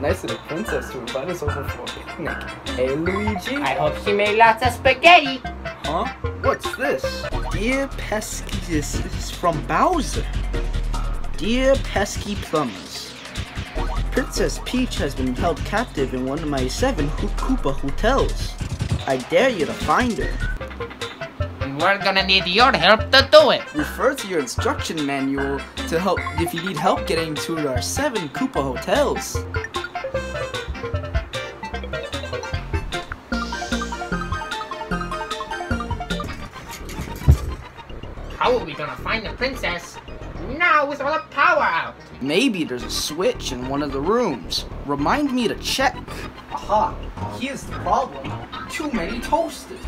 Nice little princess to invite us over for a picnic. Hey, Luigi. I hope she made lots of spaghetti. Huh? What's this? Dear pesky, this is from Bowser. Dear pesky plumbers. Princess Peach has been held captive in one of my seven Koopa hotels. I dare you to find her. We're gonna need your help to do it. Refer to your instruction manual to help if you need help getting to our seven Koopa hotels. How are we gonna find the princess? Now with all the power out. Maybe there's a switch in one of the rooms. Remind me to check. Aha, here's the problem. Too many toasters.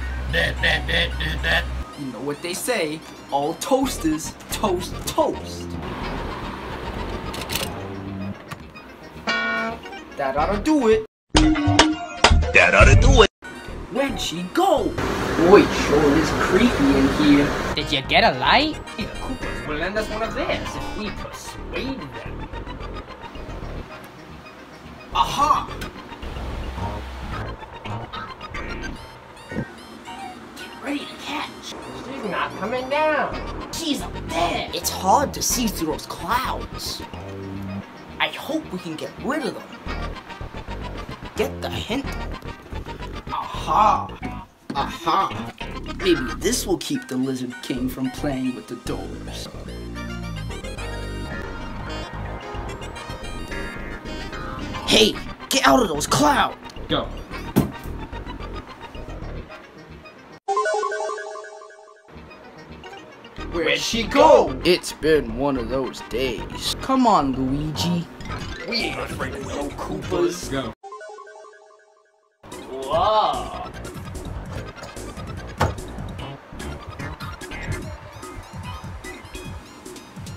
You know what they say, all toasters toast toast. That ought to do it. That ought to do it. Where'd she go? Boy, sure is creepy in here. Did you get a light? The Koopas will lend us one of theirs if we persuade them. Aha! Not coming down. She's up there. It's hard to see through those clouds. I hope we can get rid of them. Get the hint? Aha! Aha! Maybe this will keep the Lizard King from playing with the doors. Hey, get out of those clouds! Go. Where'd she go? It's been one of those days. Come on, Luigi. We ain't afraid of no Koopas. Go. Whoa.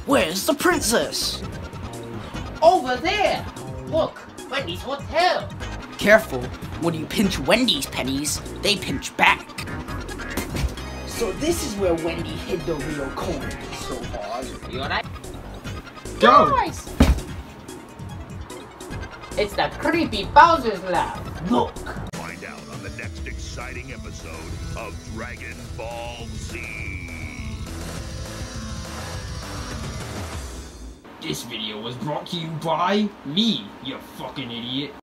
Where's the princess? Over there. Look, Wendy's hotel. Careful, when you pinch Wendy's pennies, they pinch back. So this is where Wendy hid the real coin. So hard. You alright? Go. Nice. It's the creepy Bowser's lab. Look. Find out on the next exciting episode of Dragon Ball Z. This video was brought to you by me, you fucking idiot.